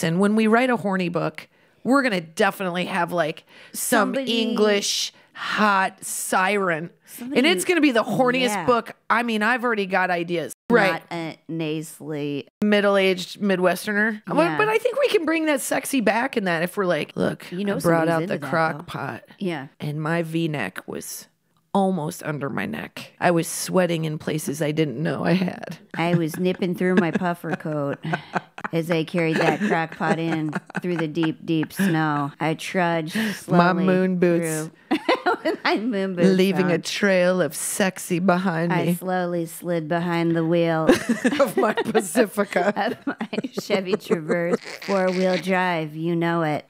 And when we write a horny book, we're going to definitely have like some Somebody- English hot siren. and it's going to be the horniest Yeah. book. I mean, I've already got ideas. Right. Not a nasally. Middle aged Midwesterner. But- Yeah. But I think we can bring that sexy back in that if we're like, look, You know I brought out the that, crock though. pot Yeah. and my v neck was almost under my neck. I was sweating in places I didn't know I had. I was nipping through my puffer coat as I carried that crock pot in through the deep, deep snow. I trudged slowly. My moon boots. through- my moon boots. leaving a trail of sexy behind I me I slowly slid behind the wheel of my Pacifica. of my Chevy Traverse four wheel drive. You know it.